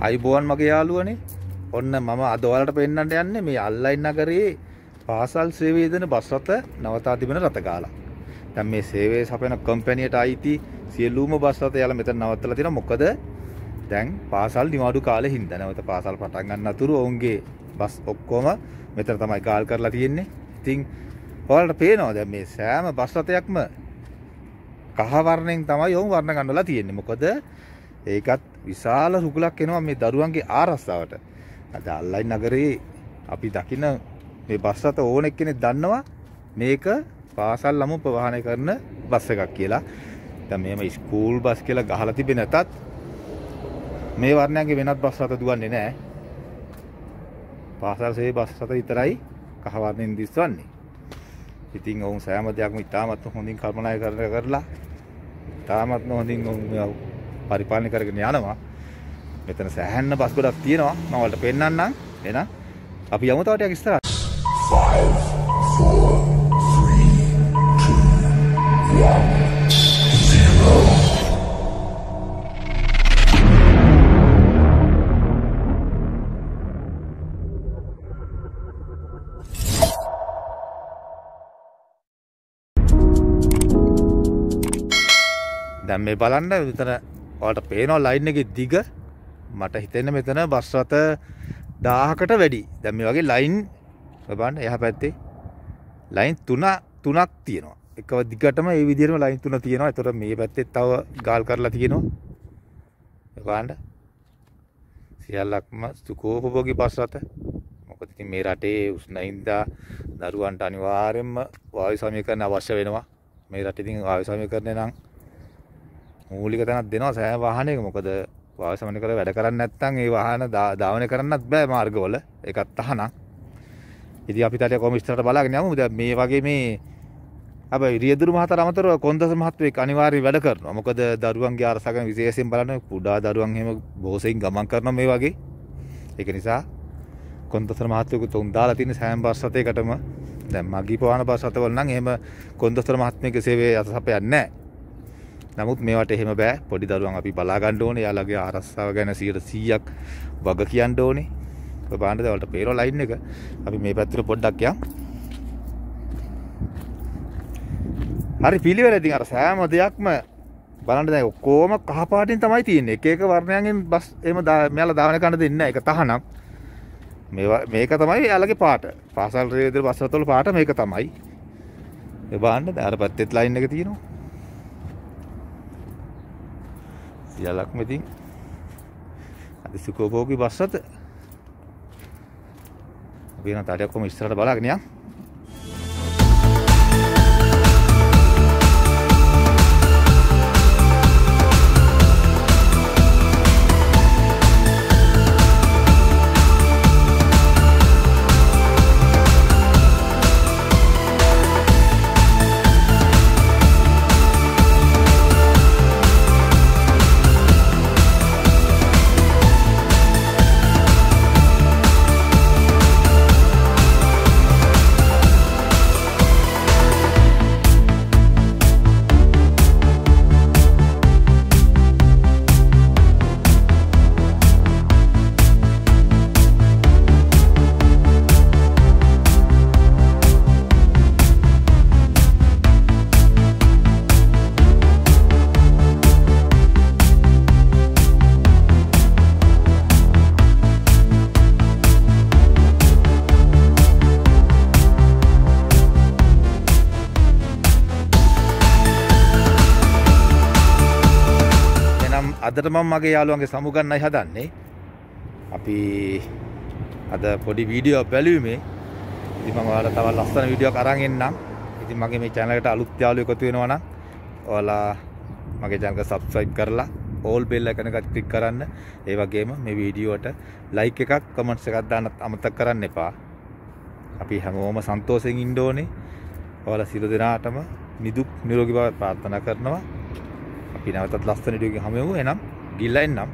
අයිබෝවන් මගේ යාළුවනේ ඔන්න මම අද ඔයාලට පෙන්වන්න යන්නේ මේ අල්ලයින් නගරයේ පාසල් සේවය දෙන බස් රථ නවතා තිබෙන රථකාලා. දැන් මේ සේවය සපයන කම්පැනියට අයිති සියලුම බස් රථ යාලා මෙතන නවත්තලා තියෙනවා. මොකද දැන් පාසල් නිවාඩු කාලේ හින්දා නැවත පාසල් පටන් ගන්න අතුරු ඔවුන්ගේ බස් ඔක්කොම මෙතන තමයි ගාල් කරලා තියෙන්නේ. ඉතින් ඔයාලට පේනවා දැන් මේ සෑම බස් රථයක්ම කහ වර්ණයෙන් තමයි ඔවුන් වර්ණ ගන්නලා තියෙන්නේ. මොකද ඒකත් විශාල රුකුලක් එනවා මේ දරුවන්ගේ ආරස්සාවට. අද අල්ලයි නගරේ අපි දකින මේ බස් රථ ඕන එක්කෙනෙක් දන්නවා මේක පාසල් ළමු ප්‍රවාහනය කරන බස් එකක් කියලා. දැන් මේම ස්කූල් බස් කියලා ගහලා තිබෙ නැතත් මේ වර්ණයන්ගේ වෙනත් බස් රථ දුවන්නේ නැහැ. පාසල් සේ බස් රථ විතරයි කහ වර්ණයෙන් දිස්වන්නේ. ඉතින් ඔවුන් සෑම දෙයක්ම ඉතාමත් හොඳින් කල්පනා කරලා ඉතාමත් හොඳින් ඔවුන් පරිපාලනය කරගෙන යනවා. මෙතන සෑහෙන්න බස් ගොඩක් තියෙනවා. මම ඔයාලට පෙන්නන්නම්. එහෙනම් අපි යමු තව ටිකක් ඉස්සරහට. 5 4 3 2 1 දැන් මේ බලන්න මෙතන ඔයාලට පේනවා ලයින් එකේ දිග මට හිතෙන්නේ මෙතන බස් රථ 1000කට වැඩි. දැන් මේ වගේ ලයින් බලන්න එහා පැත්තේ ලයින් 3 තුනක් තියෙනවා. එකව දිගටම ඒ විදිහටම ලයින් තුන තියෙනවා. ඒතර මේ පැත්තේ තව ගාල් කරලා තියෙනවා. ඒ බලන්න. සියල්ලක්ම සුකෝපභෝගී බස් රථ. මොකද ඉතින් මේ රටේ උෂ්ණයින්දා දරුවන්ට අනිවාර්යයෙන්ම වායු සමීකරණ අවශ්‍ය වෙනවා. මේ රටේ ඉතින් වායු සමීකරණය නම් මූලික තැනක් දෙනවා සෑම වාහනයක මොකද වාසමන කර වැඩ කරන්න නැත්තම් ඒ වාහන ධාවනය කරන්නත් බෑ මාර්ගවල. ඒකත් අහනම් ඉතින් අපි තාලිය කොමිස්ටරට බලාගෙන යමු. දැන් මේ වගේ මේ හැබැයි රියදුරු මහතාට අමතරව කොන්දස මහත්වෙක් අනිවාර්යයෙන් වැඩ කරනවා. මොකද දරුවන්ගේ ආරසකම විශේෂයෙන් බලන්න කුඩා දරුවන් එහෙම බොහෝසෙයින් ගමන් කරනවා මේ වගේ. ඒක නිසා කොන්දසර මහත්වෙකුත් උන් දාලා තියෙන සෑම බස් රථයකටම දැන් මගී පවාන බස් රථවල නම් එහෙම කොන්දස්තර මහත්මියගේ සේවය අතසපයන්නේ නැහැ. නමුත් මේවට එහෙම බෑ. පොඩි දරුවන් අපි බලාගන්න ඕනේ. යාළගේ ආරස්සාව ගැන 100ක් වග කියන්න ඕනේ. ඔය බලන්න දැන් වලට පේරෝ ලයින් එක. අපි මේ පැත්තට පොඩ්ඩක් යමු. හරි පිළිවෙල ඉතින් අර සෑම දෙයක්ම බලන්න දැන් ඔක්කොම කහ පාටින් තමයි තියෙන්නේ. එක එක වර්ණයන්ගෙන් බස් එහෙම මෙයාලා දාවන කන්න දෙන්නේ නැහැ. ඒක තහනම්. මේවා මේක තමයි යාළගේ පාට. පාසල් රේදර බස් වල පාට මේක තමයි. ඒ බලන්න දැන් අර පැත්තෙත් ලයින් එක තියෙනවා. සියල්ලක්ම ඉතින් අතිසුකෝභෝගී බස් රථ අපි යන තාඩියක් කොහොම ඉස්සරහට බලාගෙන යන්න අදට මම මගේ යාළුවන්ගේ සමුගන්නයි හදන්නේ. අපි අද පොඩි වීඩියෝ බැලුවේ. ඉතින් මම ඔයාලට තව ලස්සන වීඩියෝක් අරන් එන්නම්. ඉතින් මගේ මේ channel එකට අලුත් යාළුවෝ එකතු වෙනවා නම් ඔයාලා මගේ channel එක subscribe කරලා all bell icon එක ක්ලික් කරන්න. ඒ වගේම මේ වීඩියෝවට like එකක් comments එකක් දාන්න අමතක කරන්න එපා. අපි හැමෝම සන්තෝෂයෙන් ඉන්න ඕනේ. ඔයාලා සියලු දෙනාටම නිදුක් නිරෝගී බව ප්‍රාර්ථනා කරනවා. අපි නැවතත් ලස්සන වීඩියෝ එකකින් හමු වෙමු. එහෙනම් ගිල්ලා එන්නම්